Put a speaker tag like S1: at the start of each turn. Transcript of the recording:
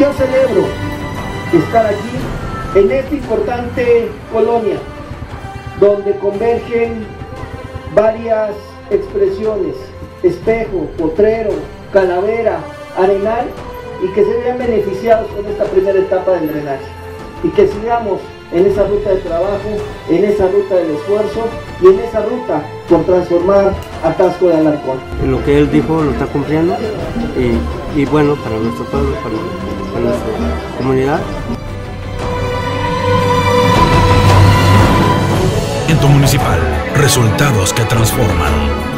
S1: Yo celebro estar aquí en esta importante colonia donde convergen varias expresiones, espejo, potrero, calavera, arenal, y que se vean beneficiados con esta primera etapa del drenaje. Y que sigamos en esa ruta de trabajo, en esa ruta del esfuerzo y en esa ruta por transformar a Tasco de Alarcón.
S2: Lo que él dijo lo está cumpliendo y bueno, para nuestro pueblo, para, para nuestra comunidad.
S3: En tu municipal, resultados que transforman.